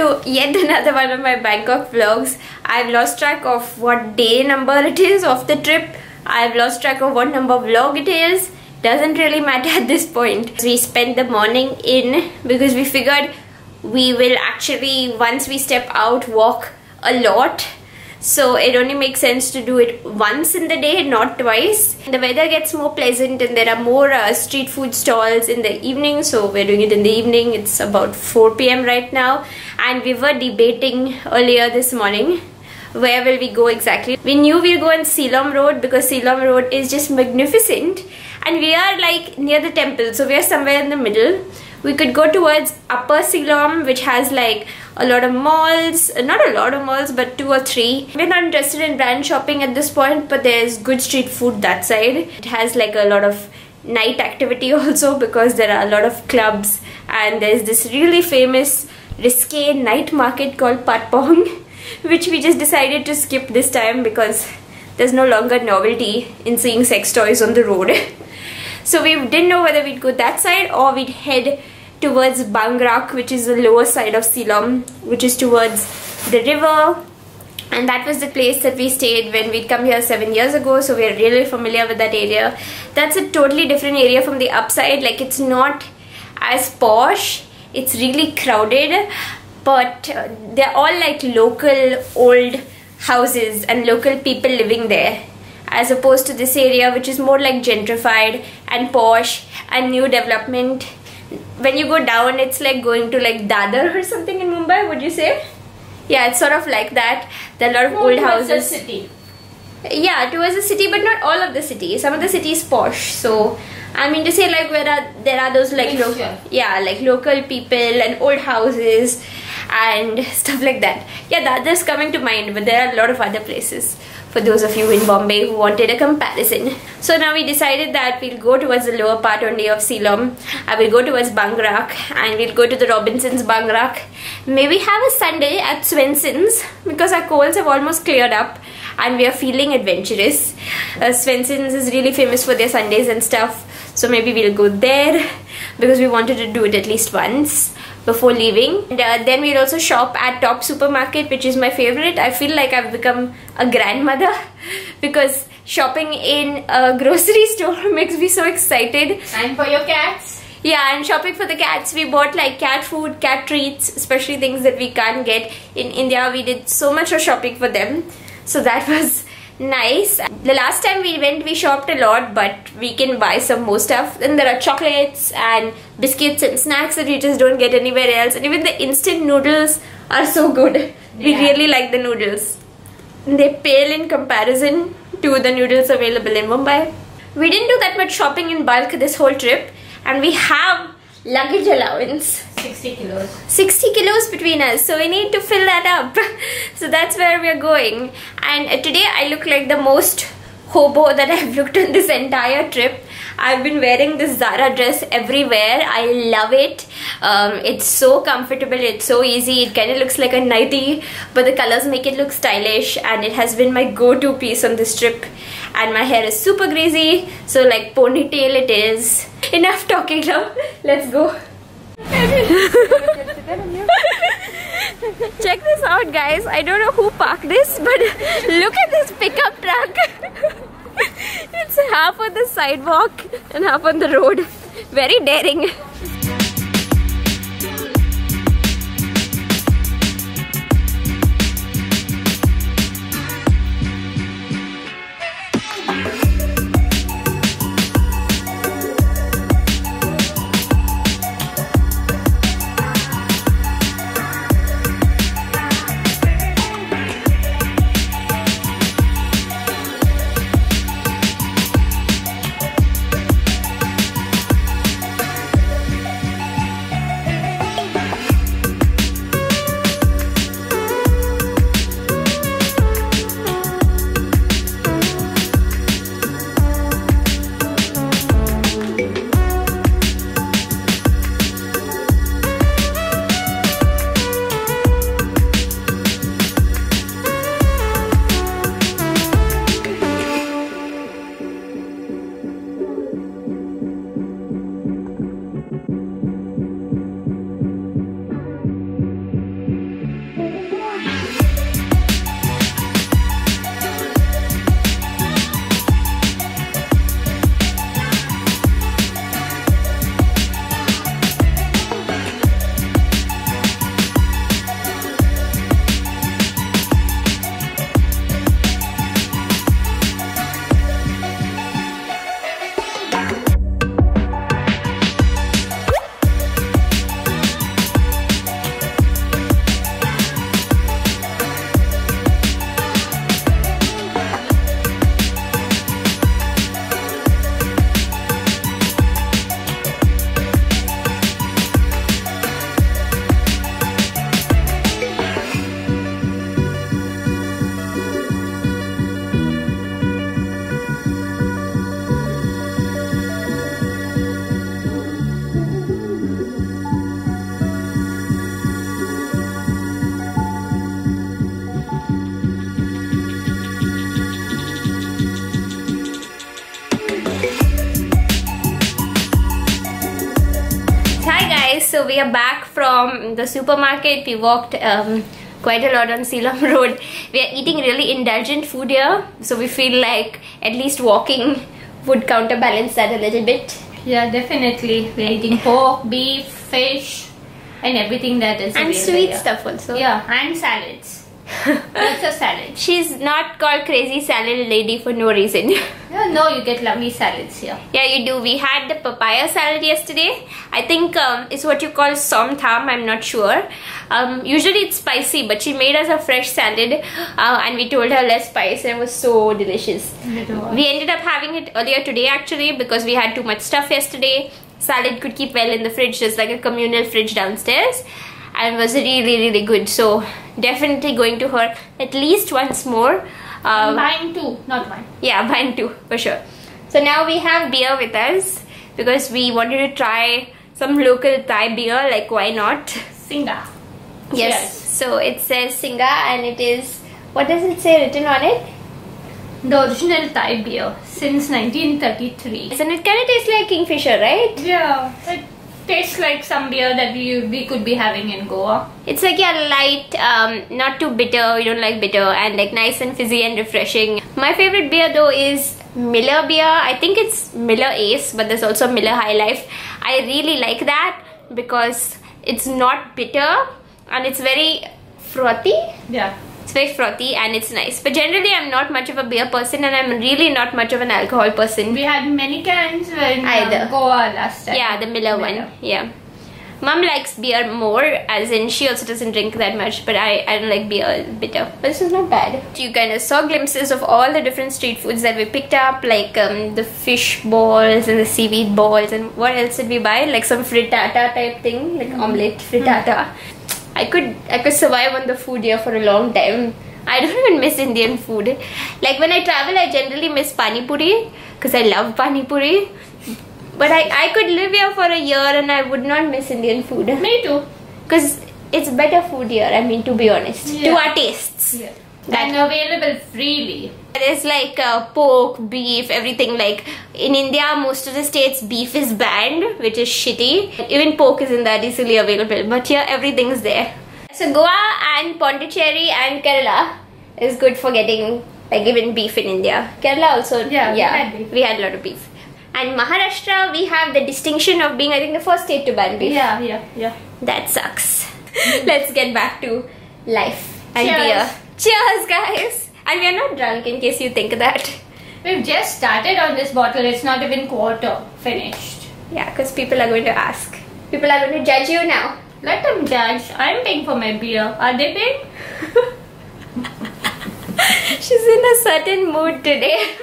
to yet another one of my Bangkok vlogs. I've lost track of what day number it is of the trip. I've lost track of what number vlog it is. Doesn't really matter at this point. We spent the morning in because we figured we will actually, once we step out, walk a lot so it only makes sense to do it once in the day not twice. The weather gets more pleasant and there are more uh, street food stalls in the evening. So we're doing it in the evening. It's about 4 p.m right now. And we were debating earlier this morning where will we go exactly. We knew we'll go on Silom Road because Silom Road is just magnificent. And we are like near the temple. So we are somewhere in the middle we could go towards Upper Silom which has like a lot of malls not a lot of malls but two or three. We're not interested in brand shopping at this point but there's good street food that side. It has like a lot of night activity also because there are a lot of clubs and there's this really famous risque night market called Patpong which we just decided to skip this time because there's no longer novelty in seeing sex toys on the road so we didn't know whether we'd go that side or we'd head towards Bangrak which is the lower side of Silom which is towards the river. And that was the place that we stayed when we'd come here seven years ago. So we're really familiar with that area. That's a totally different area from the upside. Like it's not as posh. It's really crowded. But uh, they're all like local old houses and local people living there as opposed to this area which is more like gentrified and posh and new development. When you go down it's like going to like Dadar or something in Mumbai would you say? Yeah it's sort of like that. There are a lot of old towards the houses. city. yeah towards the city but not all of the city. Some of the city is posh so I mean to say like where are there are those like lo- Mixture. yeah like local people and old houses and stuff like that. Yeah that is coming to mind but there are a lot of other places for those of you in Bombay who wanted a comparison. So now we decided that we'll go towards the lower part only of Silom. I will go towards Bangrak and we'll go to the Robinsons Bangrak. Maybe have a sundae at Swensen's because our colds have almost cleared up and we are feeling adventurous. Uh, Swensen's is really famous for their sundaes and stuff. So maybe we'll go there because we wanted to do it at least once before leaving. And uh, then we'll also shop at Top Supermarket, which is my favorite. I feel like I've become a grandmother because shopping in a grocery store makes me so excited. And for your cats, Yeah, and shopping for the cats. We bought like cat food, cat treats, especially things that we can't get in India. We did so much of shopping for them. So that was nice. The last time we went, we shopped a lot, but we can buy some more stuff. Then there are chocolates and biscuits and snacks that we just don't get anywhere else. And even the instant noodles are so good. We really like the noodles. They pale in comparison to the noodles available in Mumbai. We didn't do that much shopping in bulk this whole trip, and we have luggage allowance 60 kilos. 60 kilos between us, so we need to fill that up. so that's where we're going. And uh, today I look like the most hobo that I've looked on this entire trip. I've been wearing this Zara dress everywhere. I love it. Um, it's so comfortable. It's so easy. It kind of looks like a nightie, but the colors make it look stylish. And it has been my go-to piece on this trip. And my hair is super greasy, so like ponytail it is. Enough talking now. Let's go. Check this out, guys. I don't know who parked this, but look at this pickup truck. it's half on the sidewalk and half on the road. Very daring. So we are back from the supermarket. We walked um, quite a lot on Silom Road. We are eating really indulgent food here, so we feel like at least walking would counterbalance that a little bit. Yeah, definitely. We're eating pork, beef, fish, and everything that is And sweet stuff also. Yeah, and salads. Lots of salads. She's not called crazy salad lady for no reason. Yeah, no, you get lovely salads here. yeah, you do. We had the papaya salad yesterday. I think um, it's what you call som tham. I'm not sure. Um, usually it's spicy, but she made us a fresh salad, uh, and we told her less spice, and it was so delicious. We ended up having it earlier today actually because we had too much stuff yesterday. Salad could keep well in the fridge, just like a communal fridge downstairs, and was really really good. So definitely going to her at least once more. Um, buying two, not one. yeah, mine too, for sure. So now we have beer with us because we wanted to try some local Thai beer, like why not? Singha. Yes. So it says Singha and it is, what does it say written on it? The original Thai beer since 1933. And it kind of tastes like Kingfisher, right? Yeah, tastes like some beer that we, we could be having in Goa. It's like yeah, light, um, not too bitter. You don't like bitter, and like nice and fizzy and refreshing. My favorite beer though is Miller beer. I think it's Miller Ace, but there's also Miller High Life. I really like that because it's not bitter and it's very frothy. Yeah. It's very frothy and it's nice. But generally, I'm not much of a beer person, and I'm really not much of an alcohol person. We had many cans in uh, Either. Goa last time. Yeah, the Miller, one. Yeah. Mom likes beer more, as in she also doesn't drink that much, but I, I don't like beer bitter. But this is not bad. You kind of saw glimpses of all the different street foods that we picked up, like um, the fish balls and the seaweed balls, and what else did we buy? Like some frittata type thing, like omelette frittata. I could I could survive on the food here for a long time. I don't even miss Indian food. Like when I travel, I generally miss pani puri because I love pani puri. But I, I could live here for a year and I would not miss Indian food. Me too. Because it's better food here, I mean, to be honest. To our tastes. Yeah. That- and available freely. There's like uh, pork, beef, everything. Like in India, most of the states, beef is banned, which is shitty. Even pork isn't that easily available, but here everything's there. So Goa and Pondicherry and Kerala is good for getting like even beef in India. Kerala also, Yeah, we yeah, had beef. we had a lot of beef. And Maharashtra, we have the distinction of being, I think, the first state to ban beef. Yeah, yeah, yeah. That sucks. Let's get back to life and Cheers. beer. Cheers, guys! And we are not drunk in case you think that. We've just started on this bottle. It's not even quarter finished. Yeah, because people are going to ask. People are going to judge you now. Let them judge. I'm paying for my beer. Are they paying? She's in a certain mood today.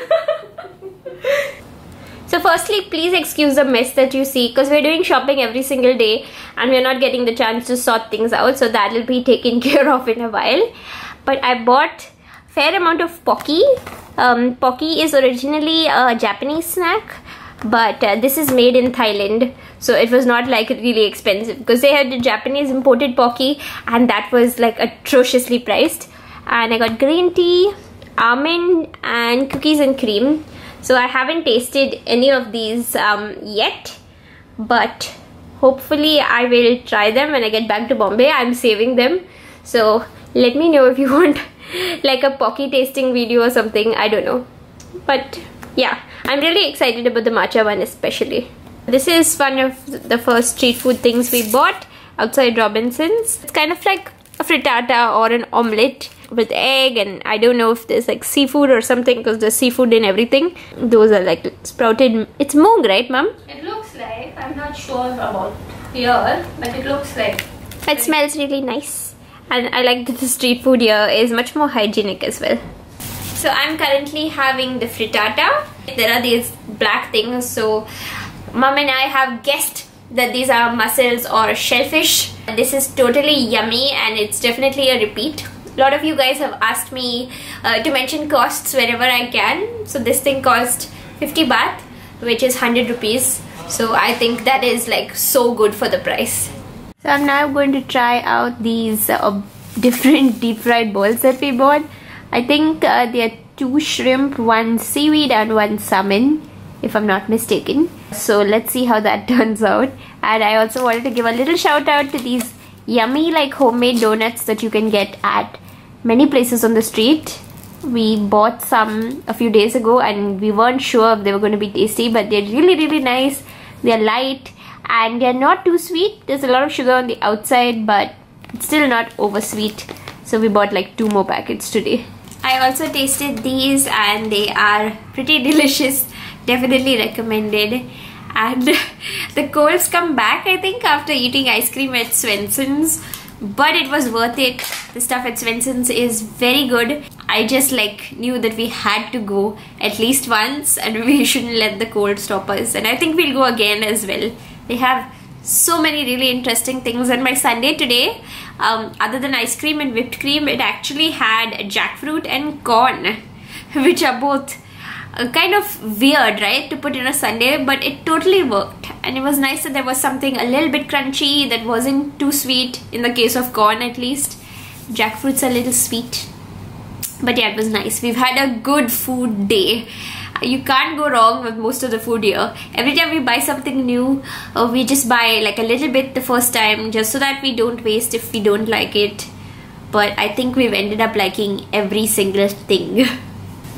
so, firstly, please excuse the mess that you see because we're doing shopping every single day and we're not getting the chance to sort things out. So, that'll be taken care of in a while. But I bought fair amount of pocky. Um, pocky is originally a Japanese snack, but uh, this is made in Thailand, so it was not like really expensive because they had the Japanese imported pocky, and that was like atrociously priced. And I got green tea, almond, and cookies and cream. So I haven't tasted any of these um, yet, but hopefully I will try them when I get back to Bombay. I'm saving them, so let me know if you want like a pocky tasting video or something. I don't know, but yeah, I'm really excited about the matcha one especially. This is one of the first street food things we bought outside Robinson's. It's kind of like a frittata or an omelette with egg and I don't know if there's like seafood or something because there's seafood in everything. Those are like sprouted. It's moong, right, mom? It looks like. I'm not sure about here, but it looks like. It smells really nice. And I like that the street food here is much more hygienic as well. So I'm currently having the frittata. There are these black things. So mom and I have guessed that these are mussels or shellfish. This is totally yummy and it's definitely a repeat. A lot of you guys have asked me uh, to mention costs wherever I can. So this thing cost 50 baht, which is 100 rupees. So I think that is like so good for the price. So I'm now going to try out these uh, different deep fried balls that we bought. I think uh, they are two shrimp, one seaweed and one salmon. if I'm not mistaken. So let's see how that turns out. And I also wanted to give a little shout out to these yummy like homemade donuts that you can get at many places on the street. We bought some a few days ago and we weren't sure if they were going to be tasty but they're really really nice. They're light and they're not too sweet. There's a lot of sugar on the outside but it's still not over sweet. So we bought like two more packets today. I also tasted these and they are pretty delicious. Definitely recommended. And the colds come back I think after eating ice cream at Swensen's. But it was worth it. The stuff at Swensen's is very good. I just like knew that we had to go at least once and we shouldn't let the cold stop us. And I think we'll go again as well. They have so many really interesting things. And my sundae today um, other than ice cream and whipped cream it actually had jackfruit and corn which are both uh, kind of weird right to put in a sundae but it totally worked. And it was nice that there was something a little bit crunchy that wasn't too sweet in the case of corn at least. Jackfruit's a little sweet. But yeah it was nice. We've had a good food day you can't go wrong with most of the food here. Every time we buy something new uh, we just buy like a little bit the first time just so that we don't waste if we don't like it. But I think we've ended up liking every single thing.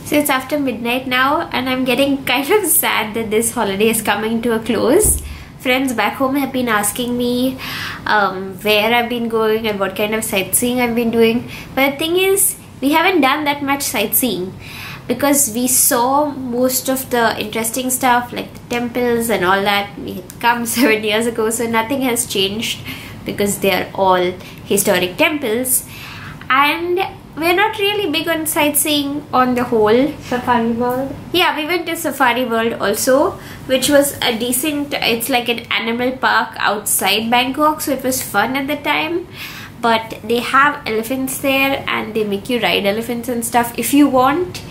So it's after midnight now and I'm getting kind of sad that this holiday is coming to a close. Friends back home have been asking me um, where I've been going and what kind of sightseeing I've been doing. But the thing is we haven't done that much sightseeing because we saw most of the interesting stuff like the temples and all that we had come seven years ago so nothing has changed because they are all historic temples. And we're not really big on sightseeing on the whole. Safari World? Yeah, we went to Safari World also, which was a decent, it's like an animal park outside Bangkok, so it was fun at the time. But they have elephants there and they make you ride elephants and stuff if you want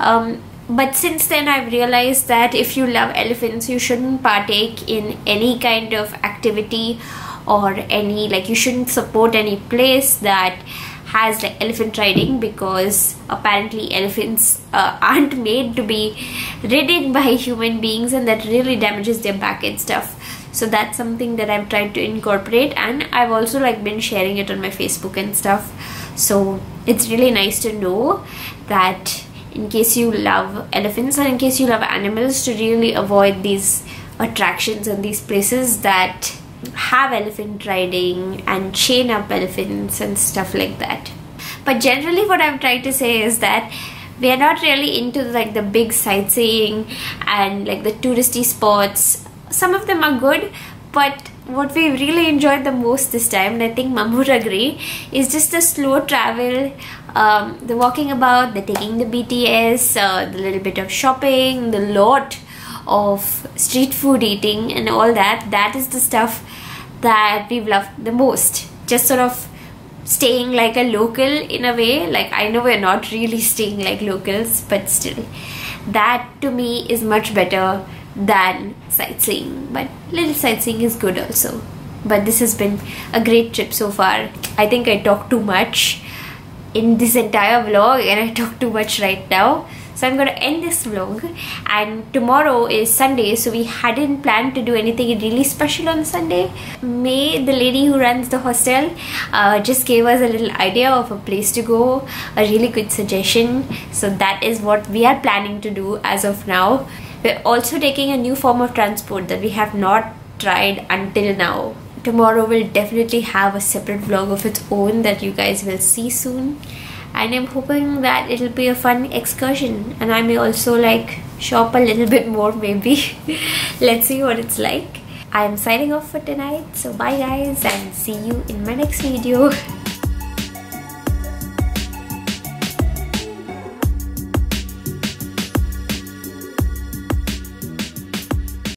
um, but since then I've realized that if you love elephants you shouldn't partake in any kind of activity or any like you shouldn't support any place that has like elephant riding because apparently elephants uh, aren't made to be ridden by human beings and that really damages their back and stuff. So that's something that I've tried to incorporate and I've also like been sharing it on my Facebook and stuff. So it's really nice to know that in case you love elephants or in case you love animals to really avoid these attractions and these places that have elephant riding and chain up elephants and stuff like that. But generally what I'm trying to say is that we are not really into like the big sightseeing and like the touristy spots. Some of them are good but what we really enjoyed the most this time and I think Mum would agree is just the slow travel um, the walking about the taking the BTS uh, the little bit of shopping the lot of street food eating and all that that is the stuff that we've loved the most. Just sort of staying like a local in a way like I know we're not really staying like locals but still. That to me is much better than sightseeing but little sightseeing is good also. But this has been a great trip so far. I think i talked too much in this entire vlog and i talk too much right now. So i'm gonna end this vlog. And tomorrow is sunday so we hadn't planned to do anything really special on sunday. May the lady who runs the hostel uh, just gave us a little idea of a place to go a really good suggestion. So that is what we are planning to do as of now. We're also taking a new form of transport that we have not tried until now. Tomorrow will definitely have a separate vlog of its own that you guys will see soon. And I'm hoping that it'll be a fun excursion and I may also like shop a little bit more maybe. Let's see what it's like. I'm signing off for tonight. So bye guys and see you in my next video.